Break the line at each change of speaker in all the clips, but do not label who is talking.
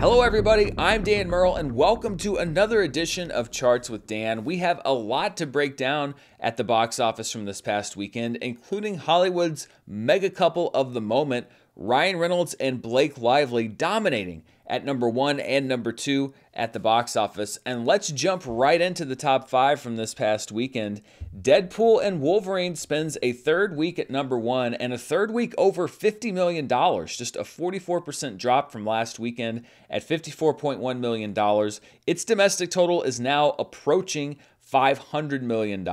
Hello, everybody. I'm Dan Murrell, and welcome to another edition of Charts with Dan. We have a lot to break down at the box office from this past weekend, including Hollywood's mega couple of the moment, Ryan Reynolds and Blake Lively, dominating at number one and number two at the box office. And let's jump right into the top five from this past weekend. Deadpool and Wolverine spends a third week at number one and a third week over $50 million, just a 44% drop from last weekend at $54.1 million. Its domestic total is now approaching $500 million.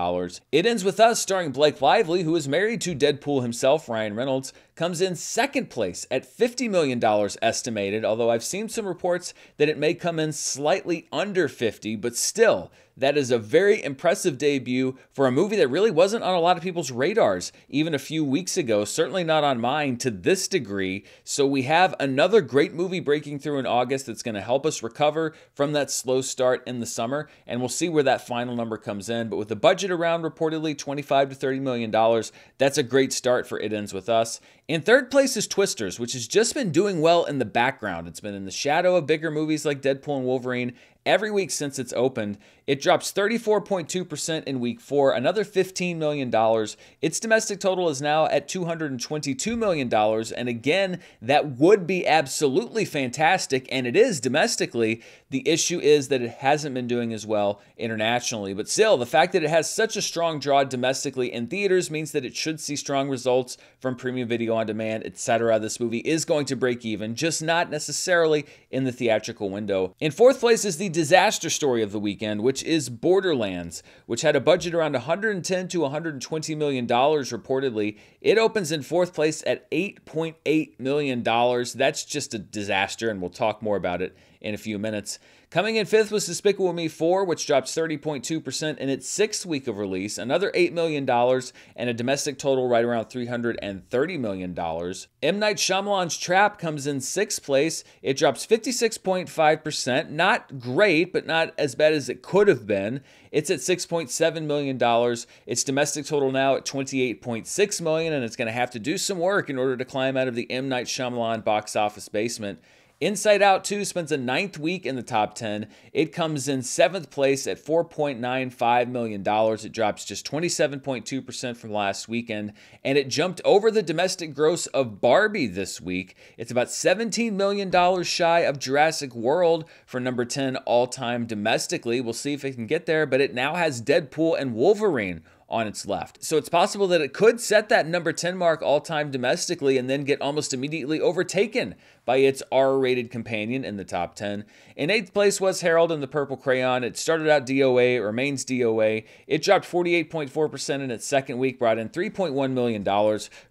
It ends with us starring Blake Lively, who is married to Deadpool himself, Ryan Reynolds, comes in second place at $50 million estimated, although I've seen some reports that it may come in slightly under 50, but still, that is a very impressive debut for a movie that really wasn't on a lot of people's radars even a few weeks ago, certainly not on mine to this degree. So we have another great movie breaking through in August that's going to help us recover from that slow start in the summer, and we'll see where that final number comes in. But with the budget around reportedly 25 to 30 million dollars, that's a great start for It Ends With Us. In third place is Twisters, which has just been doing well in the background. It's been in the shadow of bigger movies like Deadpool and Wolverine every week since it's opened. It drops 34.2% in week four, another $15 million. Its domestic total is now at $222 million. And again, that would be absolutely fantastic, and it is domestically. The issue is that it hasn't been doing as well internationally. But still, the fact that it has such a strong draw domestically in theaters means that it should see strong results from premium video on demand, etc. This movie is going to break even, just not necessarily in the theatrical window. In fourth place is the disaster story of the weekend, which is Borderlands, which had a budget around 110 to 120 million dollars reportedly. It opens in fourth place at 8.8 million dollars. That's just a disaster, and we'll talk more about it in a few minutes. Coming in fifth was Despicable Me 4, which drops 30.2% in its sixth week of release, another $8 million, and a domestic total right around $330 million. M. Night Shyamalan's Trap comes in sixth place. It drops 56.5%. Not great, but not as bad as it could have been. It's at $6.7 million. Its domestic total now at 28.6 million, and it's going to have to do some work in order to climb out of the M. Night Shyamalan box office basement. Inside Out 2 spends a ninth week in the top 10. It comes in seventh place at $4.95 million. It drops just 27.2% from last weekend, and it jumped over the domestic gross of Barbie this week. It's about $17 million shy of Jurassic World for number 10 all time domestically. We'll see if it can get there, but it now has Deadpool and Wolverine on its left. So it's possible that it could set that number 10 mark all time domestically and then get almost immediately overtaken by its R rated companion in the top 10. In eighth place was Harold and the Purple Crayon. It started out DOA, it remains DOA. It dropped 48.4% in its second week, brought in $3.1 million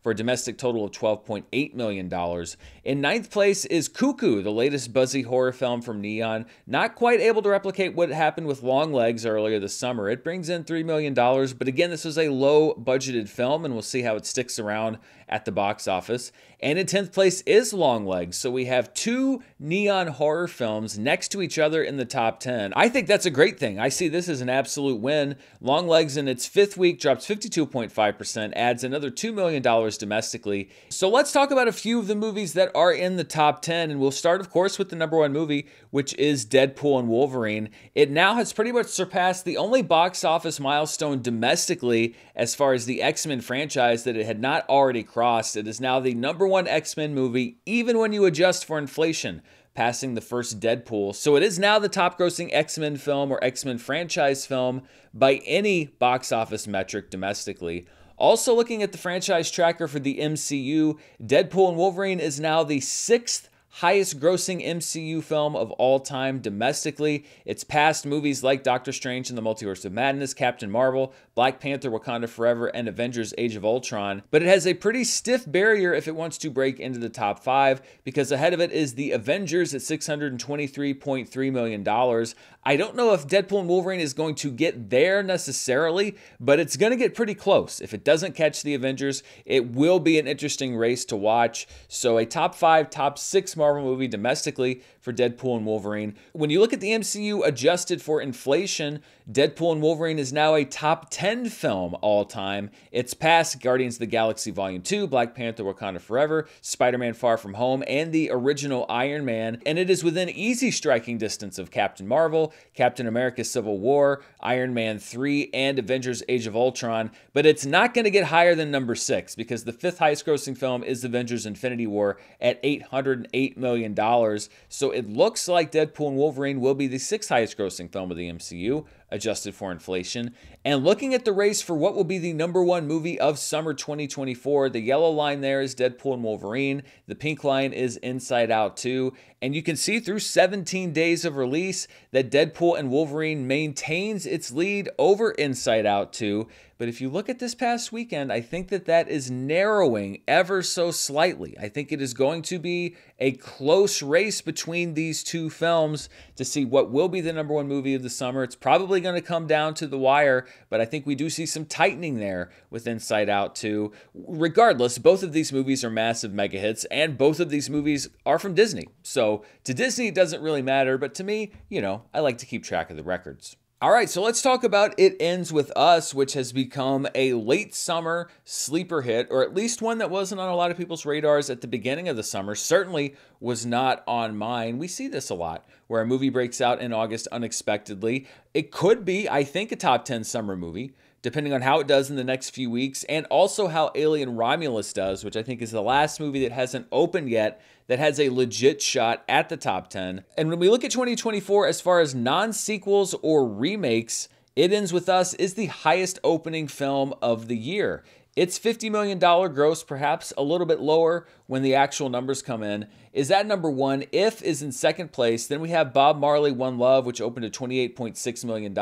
for a domestic total of $12.8 million. In ninth place is Cuckoo, the latest buzzy horror film from Neon. Not quite able to replicate what happened with Longlegs earlier this summer. It brings in $3 million, but again, this was a low budgeted film, and we'll see how it sticks around at the box office. And in 10th place is Longlegs. So we have two neon horror films next to each other in the top 10. I think that's a great thing. I see this as an absolute win. Longlegs in its fifth week drops 52.5%, adds another $2 million domestically. So let's talk about a few of the movies that are in the top 10. And we'll start, of course, with the number one movie, which is Deadpool and Wolverine. It now has pretty much surpassed the only box office milestone domestically as far as the X Men franchise that it had not already crossed. It is now the number one X Men movie, even when you adjust for inflation, passing the first Deadpool. So it is now the top grossing X Men film or X Men franchise film by any box office metric domestically. Also, looking at the franchise tracker for the MCU, Deadpool and Wolverine is now the sixth highest grossing MCU film of all time domestically. It's past movies like Doctor Strange and the Multiverse of Madness, Captain Marvel, Black Panther, Wakanda Forever, and Avengers Age of Ultron. But it has a pretty stiff barrier if it wants to break into the top five, because ahead of it is the Avengers at $623.3 million. I don't know if Deadpool and Wolverine is going to get there necessarily, but it's going to get pretty close. If it doesn't catch the Avengers, it will be an interesting race to watch. So, a top five, top six Marvel movie domestically for Deadpool and Wolverine. When you look at the MCU adjusted for inflation, Deadpool and Wolverine is now a top 10 film all time. It's past Guardians of the Galaxy Volume 2, Black Panther Wakanda Forever, Spider Man Far From Home, and the original Iron Man. And it is within easy striking distance of Captain Marvel, Captain America Civil War, Iron Man 3, and Avengers Age of Ultron. But it's not going to get higher than number six because the fifth highest grossing film is Avengers Infinity War at $808 million. So it looks like Deadpool and Wolverine will be the sixth highest grossing film of the MCU, adjusted for inflation. And looking at the race for what will be the number one movie of summer 2024, the yellow line there is Deadpool and Wolverine. The pink line is Inside Out 2. And you can see through 17 days of release that Deadpool and Wolverine maintains its lead over Inside Out 2. But if you look at this past weekend, I think that that is narrowing ever so slightly. I think it is going to be a close race between these two films to see what will be the number one movie of the summer. It's probably going to come down to the wire, but I think we do see some tightening there with Inside Out 2. Regardless, both of these movies are massive mega hits, and both of these movies are from Disney. So to Disney, it doesn't really matter, but to me, you know, I like to keep track of the records. All right, so let's talk about It Ends With Us, which has become a late summer sleeper hit, or at least one that wasn't on a lot of people's radars at the beginning of the summer. Certainly was not on mine. We see this a lot where a movie breaks out in August unexpectedly. It could be, I think, a top 10 summer movie depending on how it does in the next few weeks, and also how Alien Romulus does, which I think is the last movie that hasn't opened yet that has a legit shot at the top 10. And when we look at 2024 as far as non sequels or remakes, It Ends With Us is the highest opening film of the year. It's $50 million gross, perhaps a little bit lower when the actual numbers come in. Is that number one? If is in second place. Then we have Bob Marley One Love, which opened at $28.6 million.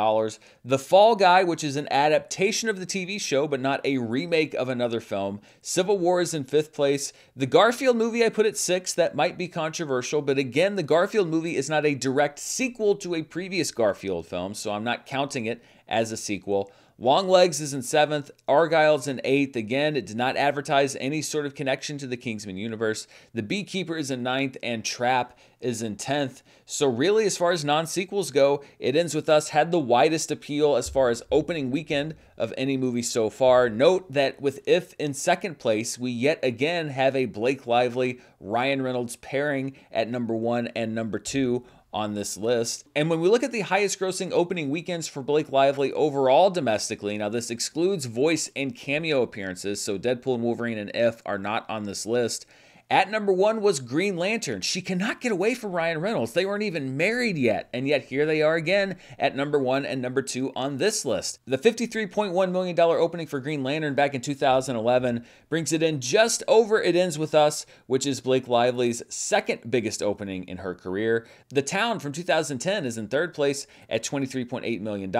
The Fall Guy, which is an adaptation of the TV show, but not a remake of another film. Civil War is in fifth place. The Garfield movie I put at six. That might be controversial, but again, the Garfield movie is not a direct sequel to a previous Garfield film, so I'm not counting it as a sequel. Longlegs is in seventh. Argylle's in eighth. Again, it did not advertise any sort of connection to the Kingsman universe. The Beekeeper is in ninth, and Trap is in 10th. So, really, as far as non sequels go, It Ends With Us had the widest appeal as far as opening weekend of any movie so far. Note that with If in second place, we yet again have a Blake Lively, Ryan Reynolds pairing at number one and number two on this list. And when we look at the highest grossing opening weekends for Blake Lively overall domestically, now this excludes voice and cameo appearances, so Deadpool and Wolverine and If are not on this list. At number one was Green Lantern. She cannot get away from Ryan Reynolds. They weren't even married yet, and yet here they are again at number one and number two on this list. The $53.1 million opening for Green Lantern back in 2011 brings it in just over It Ends With Us, which is Blake Lively's second biggest opening in her career. The Town from 2010 is in third place at $23.8 million.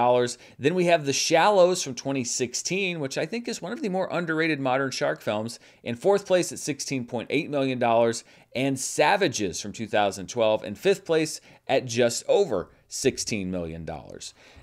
Then we have The Shallows from 2016, which I think is one of the more underrated modern shark films, in fourth place at $16.8 million million, and Savages from 2012 in fifth place at just over $16 million.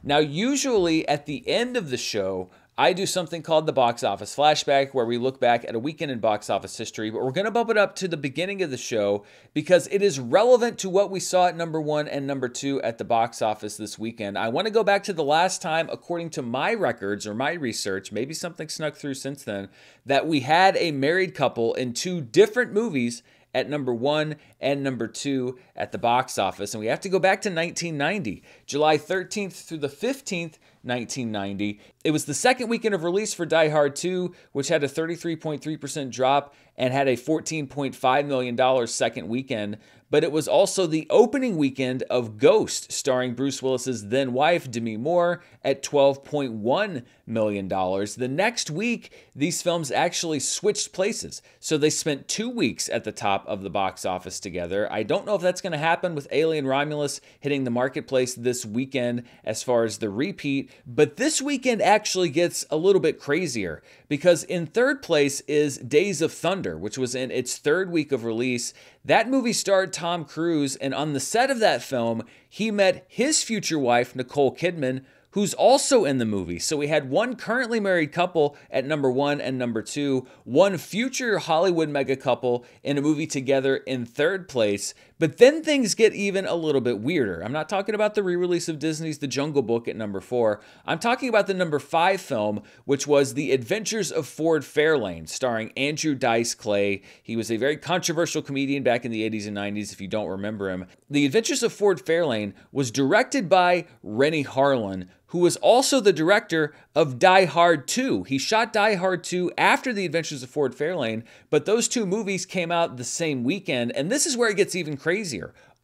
Now, usually at the end of the show, I do something called the box office flashback where we look back at a weekend in box office history, but we're going to bump it up to the beginning of the show because it is relevant to what we saw at number one and number two at the box office this weekend. I want to go back to the last time, according to my records or my research, maybe something snuck through since then, that we had a married couple in two different movies at number one and number two at the box office. And we have to go back to 1990, July 13th through the 15th. 1990. It was the second weekend of release for Die Hard 2, which had a 33.3% drop and had a $14.5 million second weekend. But it was also the opening weekend of Ghost, starring Bruce Willis's then wife, Demi Moore, at $12.1 million. The next week, these films actually switched places. So they spent two weeks at the top of the box office together. I don't know if that's going to happen with Alien Romulus hitting the marketplace this weekend as far as the repeat, but this weekend actually gets a little bit crazier because in third place is Days of Thunder, which was in its third week of release. That movie starred Tom Cruise, and on the set of that film, he met his future wife, Nicole Kidman, who's also in the movie. So we had one currently married couple at number one and number two, one future Hollywood mega couple in a movie together in third place, But then things get even a little bit weirder. I'm not talking about the re release of Disney's The Jungle Book at number four. I'm talking about the number five film, which was The Adventures of Ford Fairlane, starring Andrew Dice Clay. He was a very controversial comedian back in the 80s and 90s, if you don't remember him. The Adventures of Ford Fairlane was directed by Renny Harlin, who was also the director of Die Hard 2. He shot Die Hard 2 after The Adventures of Ford Fairlane, but those two movies came out the same weekend, and this is where it gets even crazier.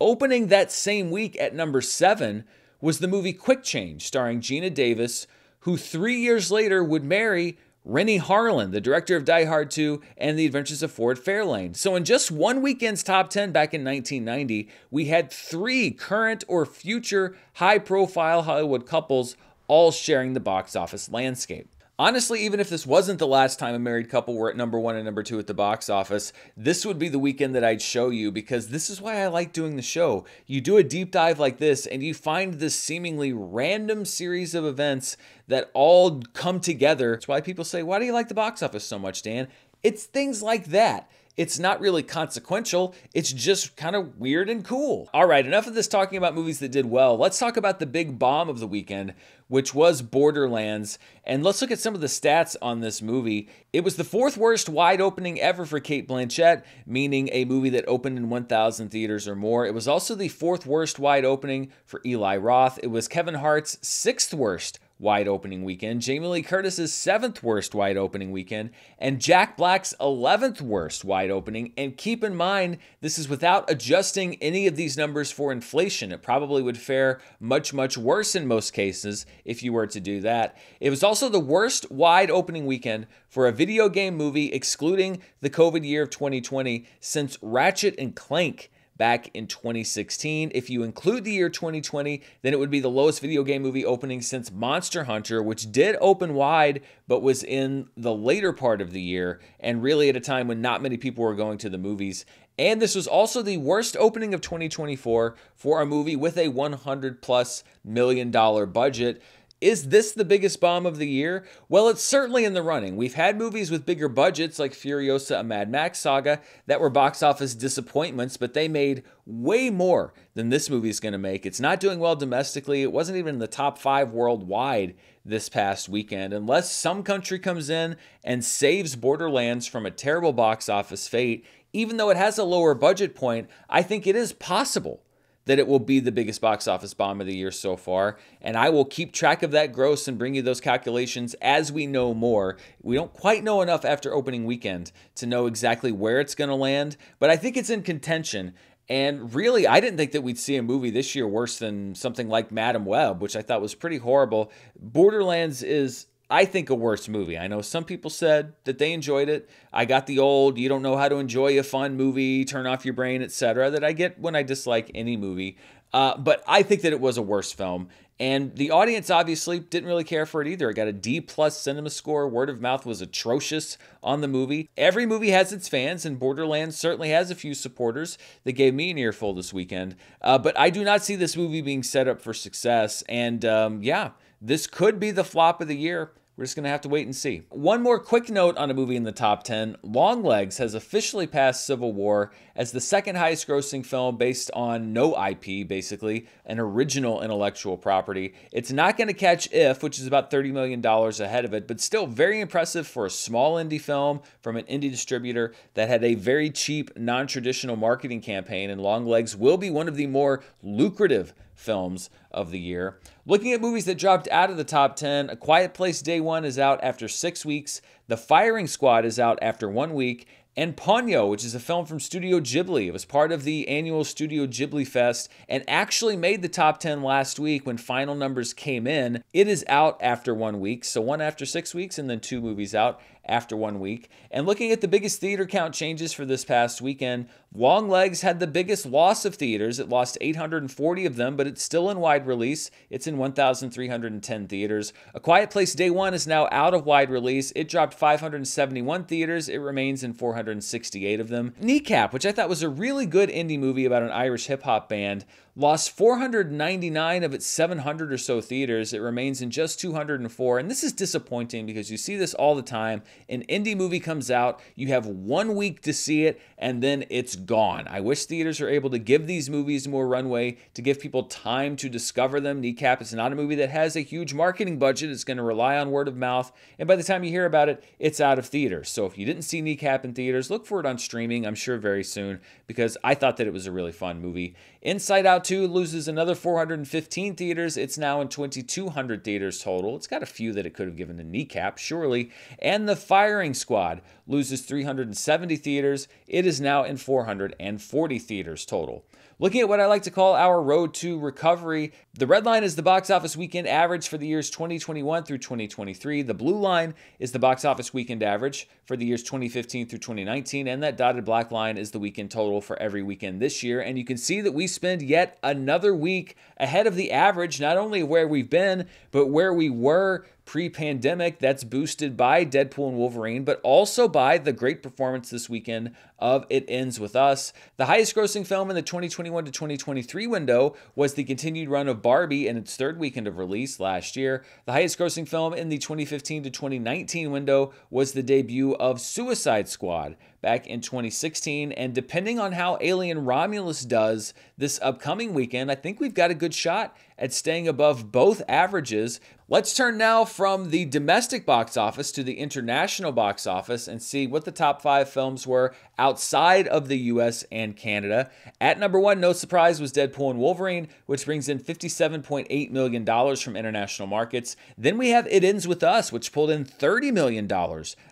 Opening that same week at number 7 was the movie Quick Change, starring Geena Davis, who three years later would marry Renny Harlin, the director of Die Hard 2 and The Adventures of Ford Fairlane. So, in just one weekend's top 10 back in 1990, we had three current or future high profile Hollywood couples all sharing the box office landscape. Honestly, even if this wasn't the last time a married couple were at number one and number two at the box office, this would be the weekend that I'd show you because this is why I like doing the show. You do a deep dive like this and you find this seemingly random series of events that all come together. That's why people say, Why do you like the box office so much, Dan? It's things like that. It's not really consequential. It's just kind of weird and cool. All right, enough of this talking about movies that did well. Let's talk about the big bomb of the weekend, which was Borderlands. And let's look at some of the stats on this movie. It was the fourth worst wide opening ever for Cate Blanchett, meaning a movie that opened in 1,000 theaters or more. It was also the fourth worst wide opening for Eli Roth. It was Kevin Hart's sixth worst wide opening weekend, Jamie Lee Curtis's seventh worst wide opening weekend, and Jack Black's 11th worst wide opening. And keep in mind, this is without adjusting any of these numbers for inflation. It probably would fare much, much worse in most cases if you were to do that. It was also the worst wide opening weekend for a video game movie, excluding the COVID year of 2020, since Ratchet and Clank back in 2016. If you include the year 2020, then it would be the lowest video game movie opening since Monster Hunter, which did open wide but was in the later part of the year and really at a time when not many people were going to the movies. And this was also the worst opening of 2024 for a movie with a 100 plus million dollar budget. Is this the biggest bomb of the year? Well, it's certainly in the running. We've had movies with bigger budgets like Furiosa, a Mad Max saga, that were box office disappointments, but they made way more than this movie is going to make. It's not doing well domestically. It wasn't even in the top five worldwide this past weekend. Unless some country comes in and saves Borderlands from a terrible box office fate, even though it has a lower budget point, I think it is possible that it will be the biggest box office bomb of the year so far. And I will keep track of that gross and bring you those calculations as we know more. We don't quite know enough after opening weekend to know exactly where it's going to land, but I think it's in contention. And really, I didn't think that we'd see a movie this year worse than something like Madame Web, which I thought was pretty horrible. Borderlands is I think a worse movie. I know some people said that they enjoyed it. I got the old you don't know how to enjoy a fun movie, turn off your brain, etc. that I get when I dislike any movie. Uh, but I think that it was a worse film, and the audience obviously didn't really care for it either. It got a D plus cinema score. Word of mouth was atrocious on the movie. Every movie has its fans, and Borderlands certainly has a few supporters that gave me an earful this weekend. Uh, but I do not see this movie being set up for success. And um, yeah, this could be the flop of the year. We're just going to have to wait and see. One more quick note on a movie in the top 10 Longlegs has officially passed Civil War as the second highest grossing film based on no IP, basically, an original intellectual property. It's not going to catch If, which is about $30 million ahead of it, but still very impressive for a small indie film from an indie distributor that had a very cheap, non traditional marketing campaign. And Longlegs will be one of the more lucrative films of the year. Looking at movies that dropped out of the top 10, A Quiet Place Day 1 is out after six weeks, The Firing Squad is out after one week, and Ponyo, which is a film from Studio Ghibli. It was part of the annual Studio Ghibli Fest and actually made the top 10 last week when final numbers came in. It is out after one week, so one after six weeks, and then two movies out after one week. And looking at the biggest theater count changes for this past weekend, Longlegs had the biggest loss of theaters. It lost 840 of them, but it's still in wide release. It's in 1,310 theaters. A Quiet Place Day 1 is now out of wide release. It dropped 571 theaters. It remains in 468 of them. Kneecap, which I thought was a really good indie movie about an Irish hip hop band, lost 499 of its 700 or so theaters. It remains in just 204. And this is disappointing because you see this all the time. An indie movie comes out, you have one week to see it, and then it's gone. I wish theaters are able to give these movies more runway to give people time to discover them. Kneecap is not a movie that has a huge marketing budget, it's going to rely on word of mouth. And by the time you hear about it, it's out of theaters. So if you didn't see Kneecap in theaters, look for it on streaming, I'm sure very soon, because I thought that it was a really fun movie. Inside Out 2 loses another 415 theaters. It's now in 2,200 theaters total. It's got a few that it could have given a kneecap, surely. And The Firing Squad loses 370 theaters. It is now in 440 theaters total. Looking at what I like to call our road to recovery, the red line is the box office weekend average for the years 2021 through 2023. The blue line is the box office weekend average for the years 2015 through 2019. And that dotted black line is the weekend total for every weekend this year. And you can see that we spend yet another week ahead of the average, not only where we've been, but where we were pre pandemic. That's boosted by Deadpool and Wolverine, but also by the great performance this weekend of It Ends With Us. The highest grossing film in the 2021 to 2023 window was the continued run of Barbie in its third weekend of release last year. The highest grossing film in the 2015 to 2019 window was the debut of Suicide Squad back in 2016. And depending on how Alien Romulus does this upcoming weekend, I think we've got a good shot at staying above both averages. Let's turn now from the domestic box office to the international box office and see what the top five films were outside of the US and Canada. At number one, no surprise, was Deadpool and Wolverine, which brings in $57.8 million from international markets. Then we have It Ends With Us, which pulled in $30 million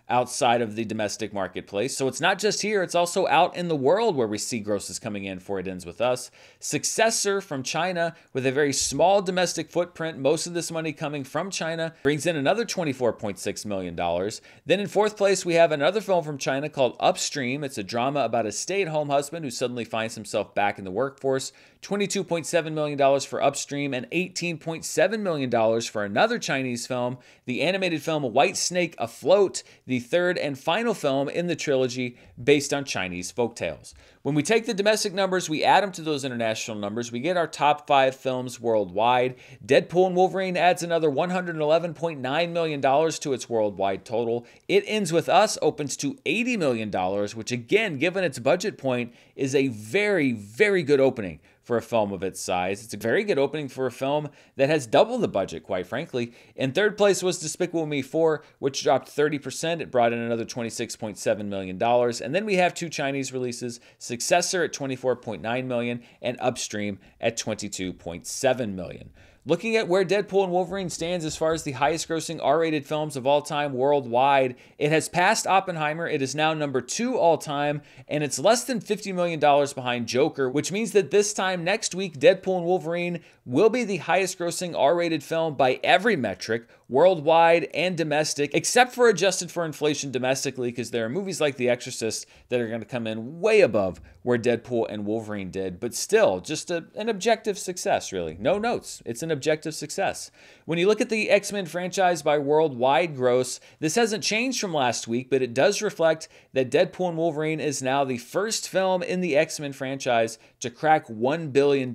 outside of the domestic marketplace. So it's not just here, it's also out in the world where we see grosses coming in for It Ends With Us. Successor from China with a very small domestic footprint, most of this money coming from China, brings in another $24.6 million. Then in fourth place, we have another film from China called Upstream. It's a drama about a stay at home husband who suddenly finds himself back in the workforce. $22.7 million for Upstream and $18.7 million for another Chinese film, the animated film White Snake Afloat, the third and final film in the trilogy based on Chinese folktales. When we take the domestic numbers, we add them to those international numbers, we get our top five films worldwide. Deadpool and Wolverine adds another $111.9 million to its worldwide total. It Ends With Us opens to $80 million, which, again, given its budget point, is a very, very good opening for a film of its size. It's a very good opening for a film that has double the budget, quite frankly. In third place was Despicable Me 4, which dropped 30%. It brought in another $26.7 million. And then we have two Chinese releases Successor at 24.9 million and Upstream at $22.7 million. Looking at where Deadpool and Wolverine stands as far as the highest grossing R rated films of all time worldwide, it has passed Oppenheimer. It is now number two all time, and it's less than $50 million behind Joker, which means that this time next week, Deadpool and Wolverine will be the highest grossing R rated film by every metric, worldwide and domestic, except for adjusted for inflation domestically, because there are movies like The Exorcist that are going to come in way above where Deadpool and Wolverine did, but still just a, an objective success, really. No notes. It's an objective success. When you look at the X Men franchise by worldwide gross, this hasn't changed from last week, but it does reflect that Deadpool and Wolverine is now the first film in the X Men franchise to crack $1 billion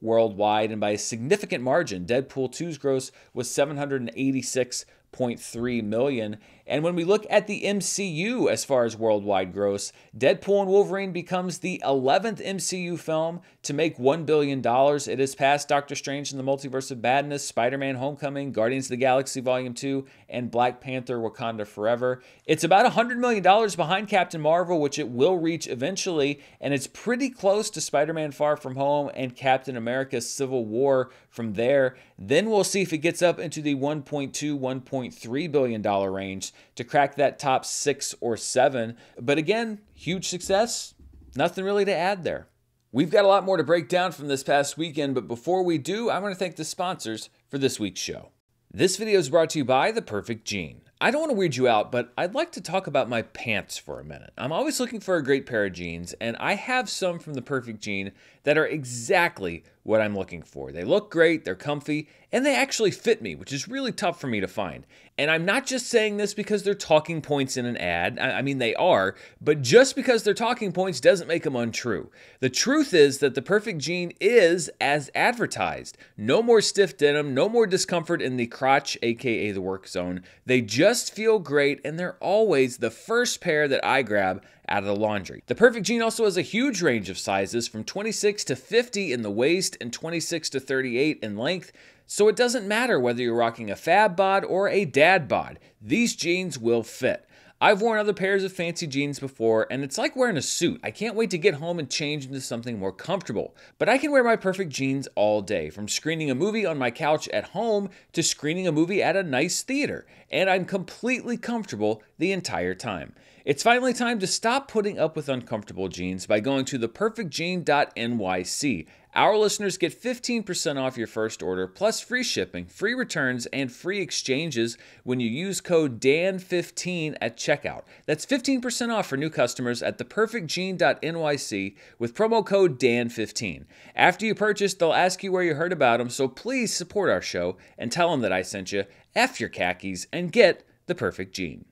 worldwide, and by a significant margin. Deadpool 2's gross was 786 0.3 million. And when we look at the MCU as far as worldwide gross, Deadpool and Wolverine becomes the 11th MCU film to make $1 billion. It has passed Doctor Strange in the Multiverse of Madness, Spider Man Homecoming, Guardians of the Galaxy Volume 2, and Black Panther Wakanda Forever. It's about $100 million behind Captain Marvel, which it will reach eventually, and it's pretty close to Spider Man Far From Home and Captain America Civil War from there. Then we'll see if it gets up into the 1.2, 1.3 billion dollar range to crack that top 6 or 7. But again, huge success. Nothing really to add there. We've got a lot more to break down from this past weekend, but before we do, I want to thank the sponsors for this week's show. This video is brought to you by The Perfect Jean. I don't want to weird you out, but I'd like to talk about my pants for a minute. I'm always looking for a great pair of jeans, and I have some from the Perfect Jean that are exactly what I'm looking for. They look great, they're comfy, and they actually fit me, which is really tough for me to find. And I'm not just saying this because they're talking points in an ad. I mean, they are, but just because they're talking points doesn't make them untrue. The truth is that the Perfect Jean is as advertised. No more stiff denim, no more discomfort in the crotch, aka the work zone. They just feel great, and they're always the first pair that I grab out of the laundry. The Perfect Jean also has a huge range of sizes from 26 to 50 in the waist and 26 to 38 in length. So it doesn't matter whether you're rocking a fab bod or a dad bod, these jeans will fit. I've worn other pairs of fancy jeans before, and it's like wearing a suit. I can't wait to get home and change into something more comfortable. But I can wear my perfect jeans all day, from screening a movie on my couch at home to screening a movie at a nice theater, and I'm completely comfortable the entire time. It's finally time to stop putting up with uncomfortable jeans by going to theperfectjean.nyc. Our listeners get 15% off your first order, plus free shipping, free returns, and free exchanges when you use code DAN15 at checkout. That's 15% off for new customers at theperfectjean.nyc with promo code DAN15. After you purchase, they'll ask you where you heard about them, so please support our show and tell them that I sent you. F your khakis and get the perfect jean.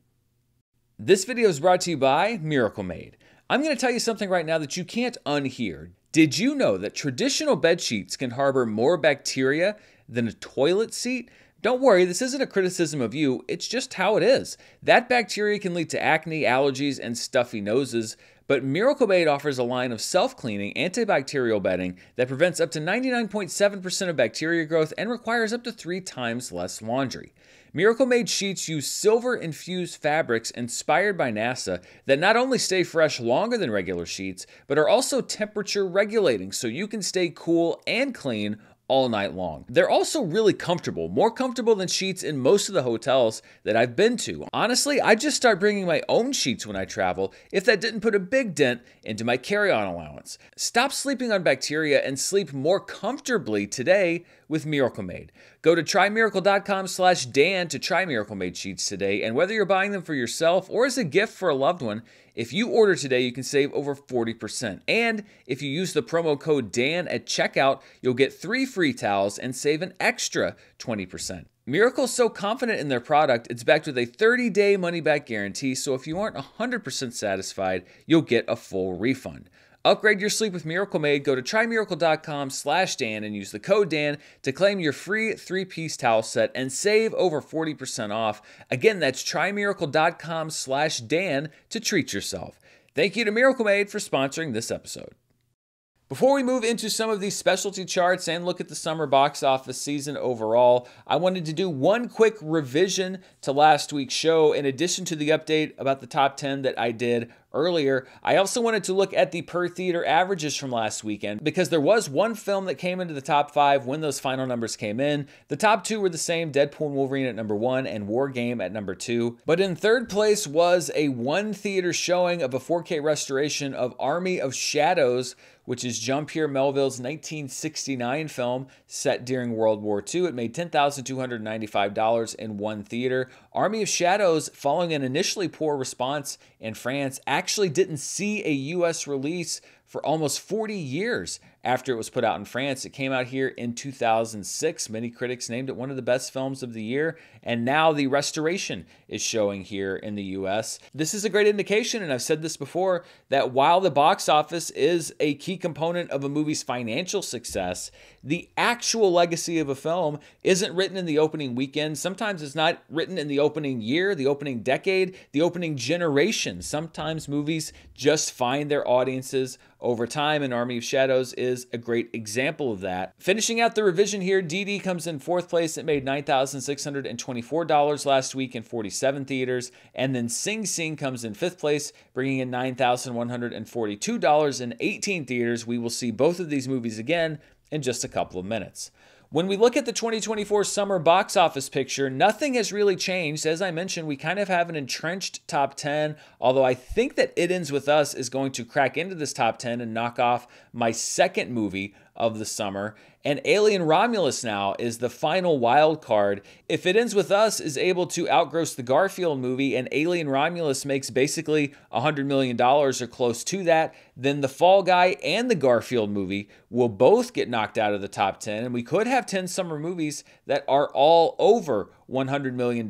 This video is brought to you by Miracle Made. I'm going to tell you something right now that you can't unhear. Did you know that traditional bed sheets can harbor more bacteria than a toilet seat? Don't worry, this isn't a criticism of you, it's just how it is. That bacteria can lead to acne, allergies, and stuffy noses, but Miracle Made offers a line of self cleaning antibacterial bedding that prevents up to 99.7% of bacteria growth and requires up to three times less laundry. Miracle Made sheets use silver infused fabrics inspired by NASA that not only stay fresh longer than regular sheets, but are also temperature regulating so you can stay cool and clean all night long. They're also really comfortable, more comfortable than sheets in most of the hotels that I've been to. Honestly, I just start bringing my own sheets when I travel if that didn't put a big dent into my carry-on allowance. Stop sleeping on bacteria and sleep more comfortably today with Miracle Made. Go to trymiracle.com slash Dan to try Miracle Made sheets today, and whether you're buying them for yourself or as a gift for a loved one, if you order today, you can save over 40%. And if you use the promo code DAN at checkout, you'll get three free towels and save an extra 20%. Miracle's so confident in their product, it's backed with a 30 day money back guarantee, so if you aren't 100% satisfied, you'll get a full refund. Upgrade your sleep with Miracle Made. Go to trymiracle.com slash Dan and use the code Dan to claim your free three-piece towel set and save over 40% off. Again, that's trymiracle.com slash Dan to treat yourself. Thank you to Miracle Made for sponsoring this episode. Before we move into some of these specialty charts and look at the summer box office season overall, I wanted to do one quick revision to last week's show in addition to the update about the top 10 that I did earlier. I also wanted to look at the per theater averages from last weekend because there was one film that came into the top five when those final numbers came in. The top two were the same Deadpool and Wolverine at number one and War Game at number two. But in third place was a one theater showing of a 4K restoration of Army of Shadows which is Jean-Pierre Melville's 1969 film set during World War II. It made $10,295 in one theater. Army of Shadows, following an initially poor response in France, actually didn't see a US release for almost 40 years after it was put out in France. It came out here in 2006. Many critics named it one of the best films of the year, and now the restoration is showing here in the US. This is a great indication, and I've said this before, that while the box office is a key component of a movie's financial success, the actual legacy of a film isn't written in the opening weekend. Sometimes it's not written in the opening year, the opening decade, the opening generation. Sometimes movies just find their audiences over time, and Army of Shadows is a great example of that. Finishing out the revision here, Didi comes in fourth place. It made $9,624 last week in 47 theaters. And then Sing Sing comes in fifth place, bringing in $9,142 in 18 theaters. We will see both of these movies again in just a couple of minutes. When we look at the 2024 summer box office picture, nothing has really changed. As I mentioned, we kind of have an entrenched top 10, although I think that It Ends With Us is going to crack into this top 10 and knock off my second movie of the summer. And Alien Romulus now is the final wild card. If It Ends With Us is able to outgross the Garfield movie and Alien Romulus makes basically $100 million or close to that, then The Fall Guy and the Garfield movie will both get knocked out of the top 10. And we could have 10 summer movies that are all over $100 million.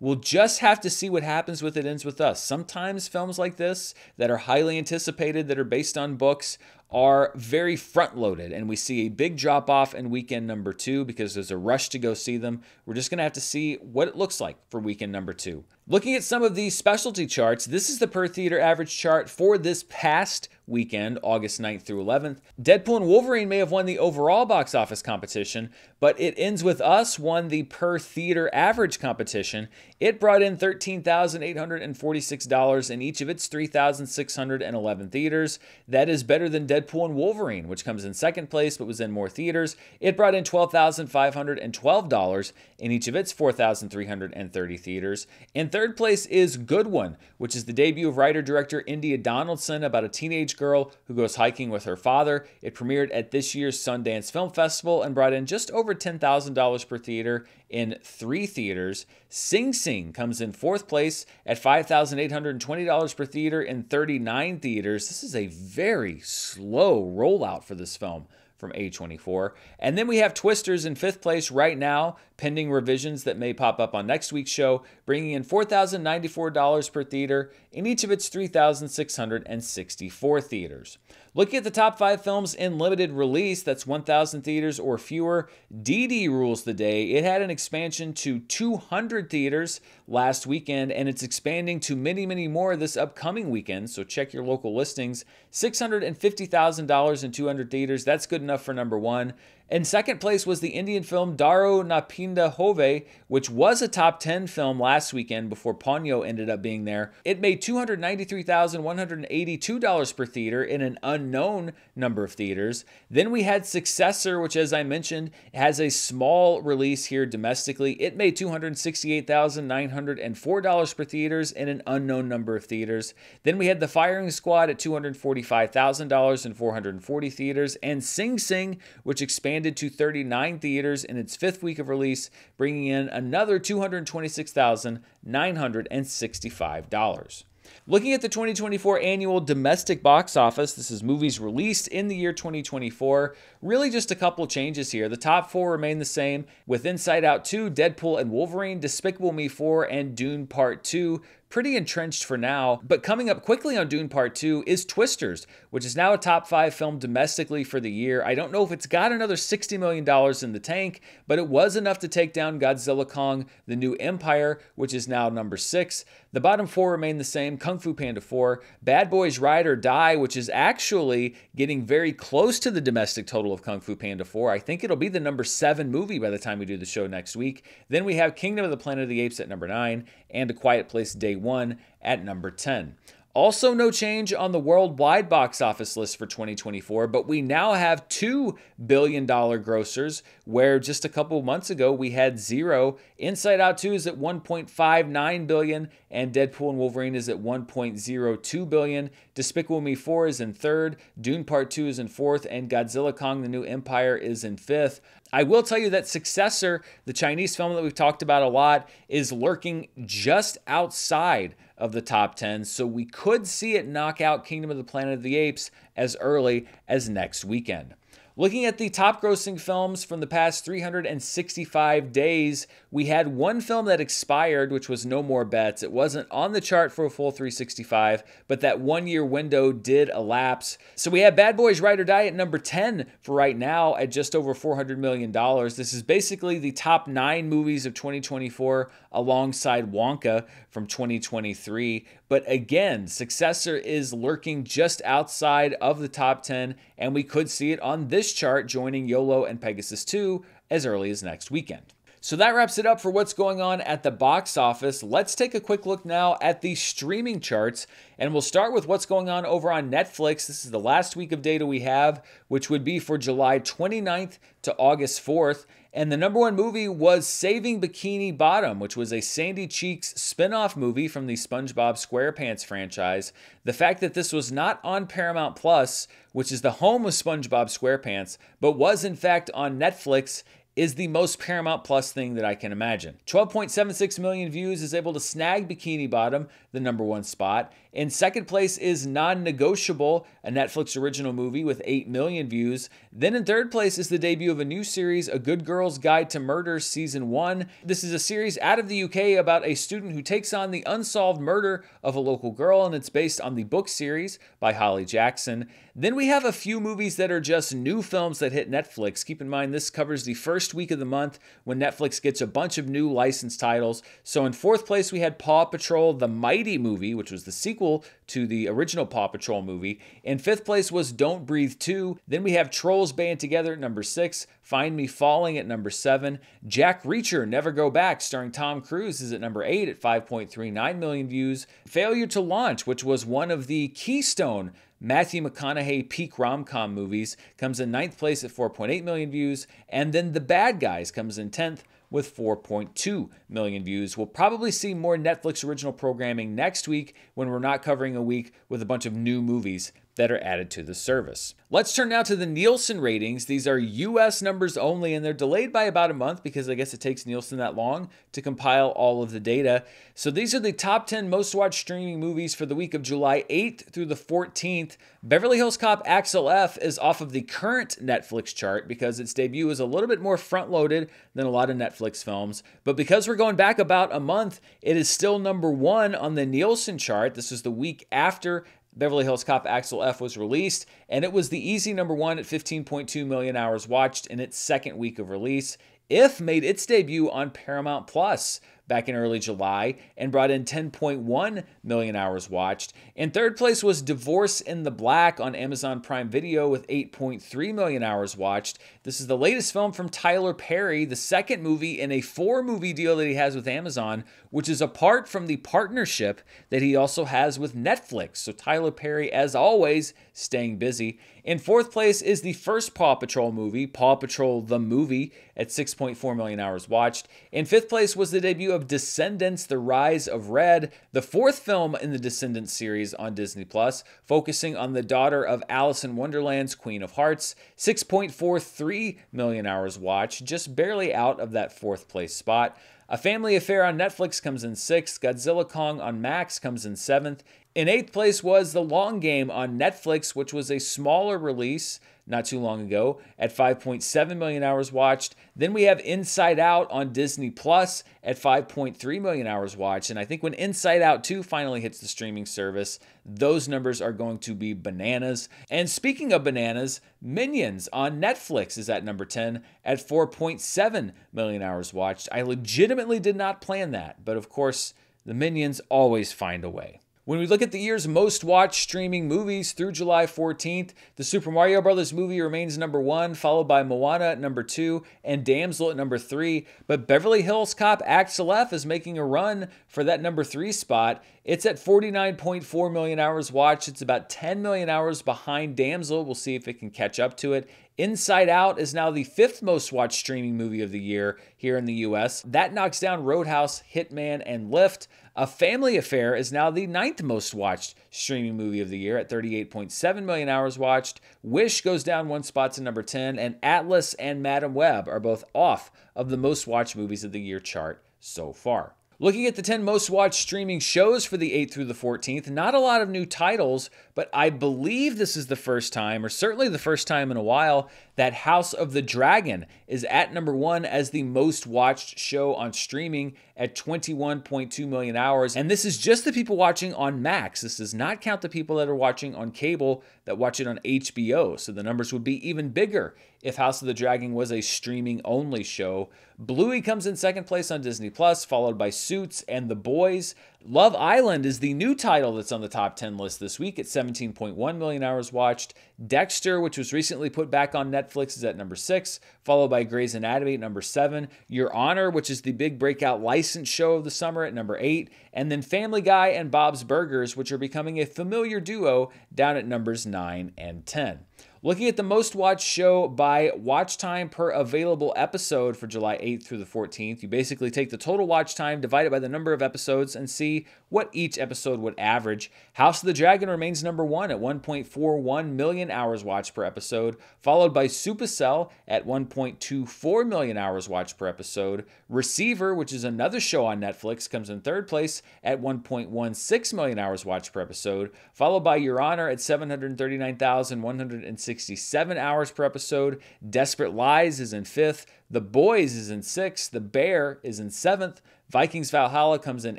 We'll just have to see what happens with It Ends With Us. Sometimes films like this that are highly anticipated, that are based on books, are very front loaded, and we see a big drop off in weekend number two because there's a rush to go see them. We're just going to have to see what it looks like for weekend number two. Looking at some of these specialty charts, this is the per theater average chart for this past weekend, August 9th through 11th. Deadpool and Wolverine may have won the overall box office competition, but It Ends With Us won the per theater average competition. It brought in $13,846 in each of its 3,611 theaters. That is better than Deadpool and Wolverine, which comes in second place but was in more theaters. It brought in $12,512 in each of its 4,330 theaters. In third place is Good One, which is the debut of writer director India Donaldson about a teenage girl who goes hiking with her father. It premiered at this year's Sundance Film Festival and brought in just over $10,000 per theater in three theaters. Sing Sing comes in fourth place at $5,820 per theater in 39 theaters. This is a very slow rollout for this film from A24. And then we have Twisters in fifth place right now, pending revisions that may pop up on next week's show, bringing in $4,094 per theater in each of its 3,664 theaters. Looking at the top five films in limited release, that's 1,000 theaters or fewer, Didi rules the day. It had an expansion to 200 theaters last weekend, and it's expanding to many, many more this upcoming weekend. So check your local listings. $650,000 in 200 theaters. That's good enough for number one. In second place was the Indian film Daro Na Pinda Hove, which was a top 10 film last weekend before Ponyo ended up being there. It made $293,182 per theater in an unknown number of theaters. Then we had Successor, which, as I mentioned, has a small release here domestically. It made $268,904 per theaters in an unknown number of theaters. Then we had The Firing Squad at $245,000 in 440 theaters, and Sing Sing, which expanded expanded to 39 theaters in its fifth week of release, bringing in another $226,965. Looking at the 2024 annual domestic box office, this is movies released in the year 2024. Really, just a couple changes here. The top four remain the same, with Inside Out 2, Deadpool and Wolverine, Despicable Me 4, and Dune Part 2 pretty entrenched for now. But coming up quickly on Dune Part 2 is Twisters, which is now a top five film domestically for the year. I don't know if it's got another $60 million in the tank, but it was enough to take down Godzilla Kong, The New Empire, which is now number six. The bottom four remain the same Kung Fu Panda 4, Bad Boys Ride or Die, which is actually getting very close to the domestic total of Kung Fu Panda 4. I think it'll be the number seven movie by the time we do the show next week. Then we have Kingdom of the Planet of the Apes at number nine and A Quiet Place Day 1 at number 10. Also, no change on the worldwide box office list for 2024, but we now have $2 billion grossers, where just a couple months ago we had zero. Inside Out 2 is at 1.59 billion, and Deadpool and Wolverine is at 1.02 billion. Despicable Me 4 is in third, Dune Part 2 is in fourth, and Godzilla Kong the New Empire is in fifth. I will tell you that Successor, the Chinese film that we've talked about a lot, is lurking just outside of the top 10, so we could see it knock out Kingdom of the Planet of the Apes as early as next weekend. Looking at the top grossing films from the past 365 days, we had one film that expired, which was No More Bets. It wasn't on the chart for a full 365, but that one year window did elapse. So we have Bad Boys Ride or Die at number 10 for right now at just over $400 million. This is basically the top nine movies of 2024 alongside Wonka from 2023. But again, Successor is lurking just outside of the top 10, and we could see it on this chart joining YOLO and Pegasus 2 as early as next weekend. So that wraps it up for what's going on at the box office. Let's take a quick look now at the streaming charts, and we'll start with what's going on over on Netflix. This is the last week of data we have, which would be for July 29th to August 4th. And the number one movie was Saving Bikini Bottom, which was a Sandy Cheeks spin off movie from the SpongeBob SquarePants franchise. The fact that this was not on Paramount Plus, which is the home of SpongeBob SquarePants, but was in fact on Netflix is the most Paramount Plus thing that I can imagine. 12.76 million views is able to snag Bikini Bottom, the number one spot. In second place is Non Negotiable, a Netflix original movie with 8 million views. Then in third place is the debut of a new series, A Good Girl's Guide to Murder Season 1. This is a series out of the UK about a student who takes on the unsolved murder of a local girl, and it's based on the book series by Holly Jackson. Then we have a few movies that are just new films that hit Netflix. Keep in mind, this covers the first week of the month when Netflix gets a bunch of new licensed titles. So in fourth place, we had Paw Patrol The Mighty Movie, which was the sequel to the original Paw Patrol movie. In fifth place was Don't Breathe 2. Then we have Trolls Band Together at number six, Find Me Falling at number seven. Jack Reacher Never Go Back, starring Tom Cruise, is at number eight at 5.39 million views. Failure to Launch, which was one of the Keystone Matthew McConaughey peak rom com movies comes in ninth place at 4.8 million views, and then The Bad Guys comes in 10th with 4.2 million views. We'll probably see more Netflix original programming next week when we're not covering a week with a bunch of new movies that are added to the service. Let's turn now to the Nielsen ratings. These are US numbers only, and they're delayed by about a month because I guess it takes Nielsen that long to compile all of the data. So these are the top 10 most watched streaming movies for the week of July 8th through the 14th. Beverly Hills Cop Axel F is off of the current Netflix chart because its debut is a little bit more front loaded than a lot of Netflix films. But because we're going back about a month, it is still number one on the Nielsen chart. This is the week after Beverly Hills Cop Axel F was released, and it was the easy number one at 15.2 million hours watched in its second week of release. If made its debut on Paramount Plus back in early July and brought in 10.1 million hours watched. In third place was Divorce in the Black on Amazon Prime Video with 8.3 million hours watched. This is the latest film from Tyler Perry, the second movie in a four movie deal that he has with Amazon, which is apart from the partnership that he also has with Netflix. So Tyler Perry, as always, staying busy. In fourth place is the first Paw Patrol movie, Paw Patrol the Movie, at 6.4 million hours watched. In fifth place was the debut of Descendants The Rise of Red, the fourth film in the Descendants series on Disney Plus, focusing on the daughter of Alice in Wonderland's Queen of Hearts. 6.43 million hours watched, just barely out of that fourth place spot. A Family Affair on Netflix comes in sixth. Godzilla Kong on Max comes in seventh. In eighth place was The Long Game on Netflix, which was a smaller release not too long ago at 5.7 million hours watched. Then we have Inside Out on Disney Plus at 5.3 million hours watched. And I think when Inside Out 2 finally hits the streaming service, those numbers are going to be bananas. And speaking of bananas, Minions on Netflix is at number 10 at 4.7 million hours watched. I legitimately did not plan that, but of course, the Minions always find a way. When we look at the year's most watched streaming movies through July 14th, the Super Mario Bros. movie remains number one, followed by Moana at number two and Damsel at number three. But Beverly Hills Cop Axel F is making a run for that number three spot. It's at 49.4 million hours watched. It's about 10 million hours behind Damsel. We'll see if it can catch up to it. Inside Out is now the fifth most watched streaming movie of the year here in the US. That knocks down Roadhouse, Hitman, and Lift. A Family Affair is now the ninth most watched streaming movie of the year at 38.7 million hours watched. Wish goes down one spot to number 10, and Atlas and Madame Web are both off of the most watched movies of the year chart so far. Looking at the 10 most watched streaming shows for the 8th through the 14th, not a lot of new titles, but I believe this is the first time, or certainly the first time in a while, that House of the Dragon is at number one as the most watched show on streaming at 21.2 million hours. And this is just the people watching on Max. This does not count the people that are watching on cable that watch it on HBO. So the numbers would be even bigger if House of the Dragon was a streaming only show. Bluey comes in second place on Disney Plus, followed by Suits and The Boys. Love Island is the new title that's on the top 10 list this week at 17.1 million hours watched. Dexter, which was recently put back on Netflix, is at number six, followed by Grey's Anatomy at number seven. Your Honor, which is the big breakout license show of the summer, at number eight. And then Family Guy and Bob's Burgers, which are becoming a familiar duo, down at numbers nine and 10. Looking at the most watched show by watch time per available episode for July 8th through the 14th, you basically take the total watch time, divide it by the number of episodes, and see what each episode would average. House of the Dragon remains number one at 1.41 million hours watched per episode, followed by Supacell at 1.24 million hours watched per episode. Receiver, which is another show on Netflix, comes in third place at 1.16 million hours watched per episode, followed by Your Honor at 739,160 67 hours per episode. Desperate Lies is in fifth. The Boys is in sixth. The Bear is in seventh. Vikings Valhalla comes in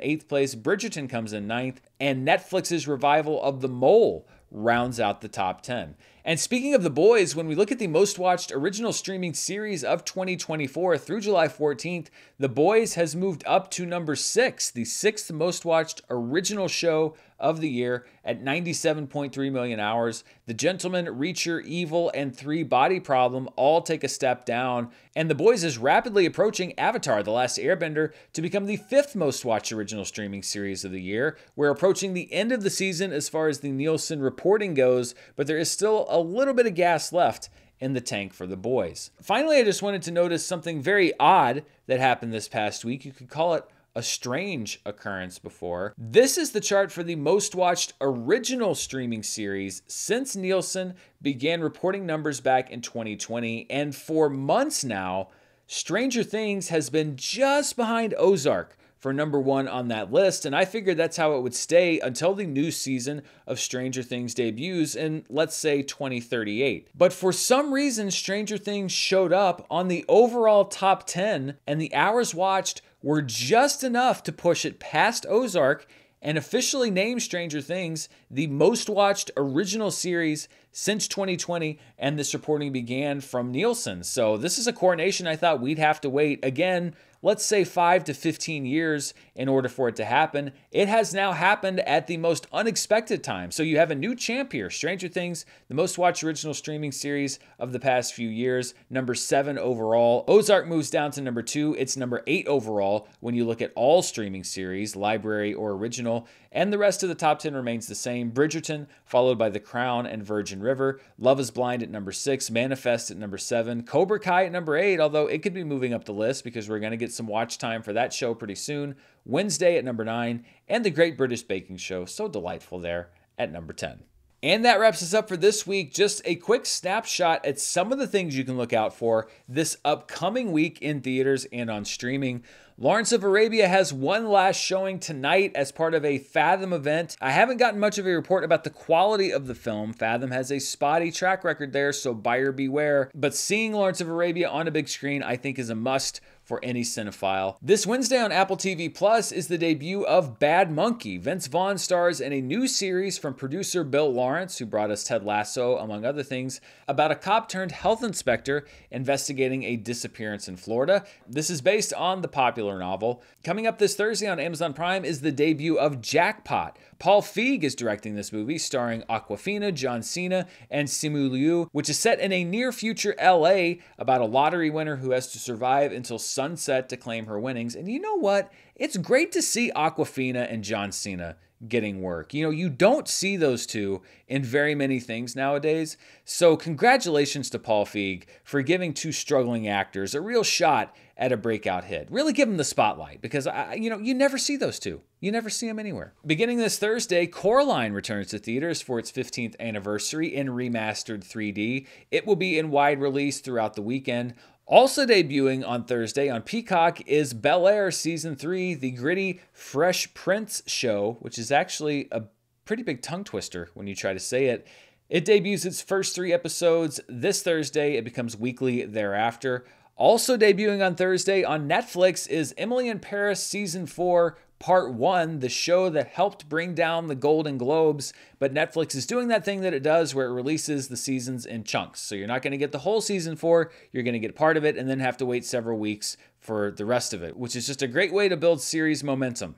eighth place. Bridgerton comes in ninth. And Netflix's revival of The Mole rounds out the top 10. And speaking of the boys, when we look at the most watched original streaming series of 2024 through July 14th, The Boys has moved up to number six, the sixth most watched original show of the year at 97.3 million hours. The Gentlemen, Reacher, Evil, and Three Body Problem all take a step down. And The Boys is rapidly approaching Avatar The Last Airbender to become the fifth most watched original streaming series of the year. We're approaching the end of the season as far as the Nielsen reporting goes, but there is still a little bit of gas left in the tank for the boys. Finally, I just wanted to notice something very odd that happened this past week. You could call it a strange occurrence before. This is the chart for the most watched original streaming series since Nielsen began reporting numbers back in 2020. And for months now, Stranger Things has been just behind Ozark for number one on that list. And I figured that's how it would stay until the new season of Stranger Things debuts in, let's say, 2038. But for some reason, Stranger Things showed up on the overall top 10, and the hours watched were just enough to push it past Ozark and officially named Stranger Things the most watched original series since 2020, and this reporting began from Nielsen. So this is a coronation I thought we'd have to wait again let's say 5 to 15 years in order for it to happen. It has now happened at the most unexpected time. So you have a new champ here Stranger Things, the most watched original streaming series of the past few years, number 7 overall. Ozark moves down to number 2. It's number 8 overall when you look at all streaming series, library or original. And the rest of the top 10 remains the same. Bridgerton, followed by The Crown and Virgin River. Love is Blind at number 6. Manifest at number 7. Cobra Kai at number 8, although it could be moving up the list because we're going to get some watch time for that show pretty soon. Wednesday at number 9. And The Great British Baking Show, so delightful there, at number 10. And that wraps us up for this week. Just a quick snapshot at some of the things you can look out for this upcoming week in theaters and on streaming. Lawrence of Arabia has one last showing tonight as part of a Fathom event. I haven't gotten much of a report about the quality of the film. Fathom has a spotty track record there, so buyer beware. But seeing Lawrence of Arabia on a big screen, I think, is a must for any cinephile. This Wednesday on Apple TV Plus is the debut of Bad Monkey. Vince Vaughn stars in a new series from producer Bill Lawrence, who brought us Ted Lasso, among other things, about a cop turned health inspector investigating a disappearance in Florida. This is based on the popular novel. Coming up this Thursday on Amazon Prime is the debut of Jackpot. Paul Feig is directing this movie, starring Awkwafina, John Cena, and Simu Liu, which is set in a near future LA about a lottery winner who has to survive until sunset to claim her winnings. And you know what? It's great to see Awkwafina and John Cena getting work. You know, you don't see those two in very many things nowadays. So, congratulations to Paul Feig for giving two struggling actors a real shot at a breakout hit. Really give them the spotlight because I, you know, you never see those two. You never see them anywhere. Beginning this Thursday, Coraline returns to theaters for its 15th anniversary in remastered 3D. It will be in wide release throughout the weekend. Also debuting on Thursday on Peacock is Bel Air Season 3, the gritty Fresh Prince show, which is actually a pretty big tongue twister when you try to say it. It debuts its first three episodes this Thursday. It becomes weekly thereafter. Also debuting on Thursday on Netflix is Emily in Paris Season 4 Part 1, the show that helped bring down the Golden Globes, but Netflix is doing that thing that it does where it releases the seasons in chunks. So you're not going to get the whole season 4, you're going to get part of it and then have to wait several weeks for the rest of it, which is just a great way to build series momentum.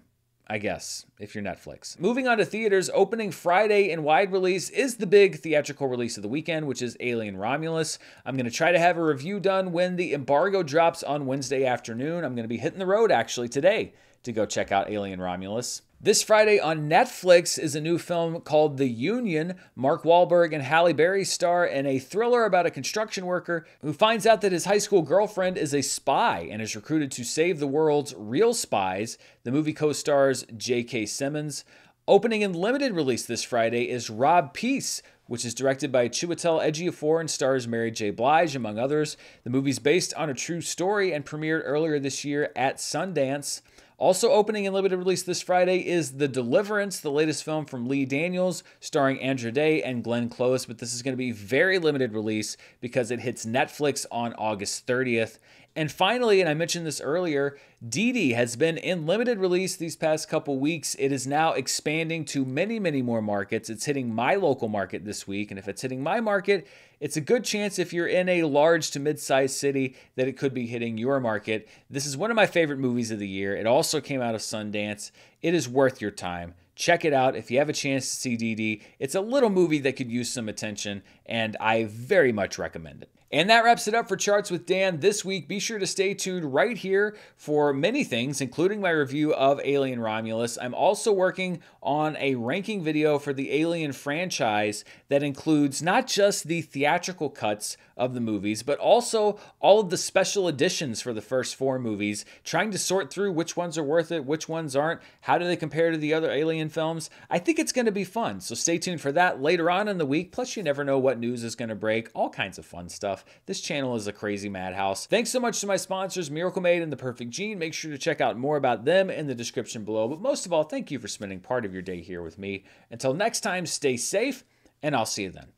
I guess, if you're Netflix. Moving on to theaters, opening Friday in wide release is the big theatrical release of the weekend, which is Alien Romulus. I'm going to try to have a review done when the embargo drops on Wednesday afternoon. I'm going to be hitting the road actually today to go check out Alien Romulus. This Friday on Netflix is a new film called The Union. Mark Wahlberg and Halle Berry star in a thriller about a construction worker who finds out that his high school girlfriend is a spy and is recruited to save the world's real spies. The movie co stars J.K. Simmons. Opening in limited release this Friday is Rob Peace, which is directed by Chiwetel Ejiofor and stars Mary J. Blige, among others. The movie's based on a true story and premiered earlier this year at Sundance. Also opening in limited release this Friday is The Deliverance, the latest film from Lee Daniels, starring Andra Day and Glenn Close. But this is going to be very limited release because it hits Netflix on August 30th. And finally, and I mentioned this earlier, Didi has been in limited release these past couple weeks. It is now expanding to many, many more markets. It's hitting my local market this week. And if it's hitting my market, it's a good chance if you're in a large to mid sized city that it could be hitting your market. This is one of my favorite movies of the year. It also came out of Sundance. It is worth your time. Check it out if you have a chance to see Didi. It's a little movie that could use some attention, and I very much recommend it. And that wraps it up for Charts with Dan this week. Be sure to stay tuned right here for many things, including my review of Alien Romulus. I'm also working on a ranking video for the Alien franchise that includes not just the theatrical cuts of the movies, but also all of the special editions for the first four movies, trying to sort through which ones are worth it, which ones aren't, how do they compare to the other Alien films. I think it's going to be fun, so stay tuned for that later on in the week. Plus, you never know what news is going to break, all kinds of fun stuff. This channel is a crazy madhouse. Thanks so much to my sponsors, Miracle Made and The Perfect Jean. Make sure to check out more about them in the description below. But most of all, thank you for spending part of your day here with me. Until next time, stay safe, and I'll see you then.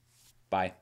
Bye.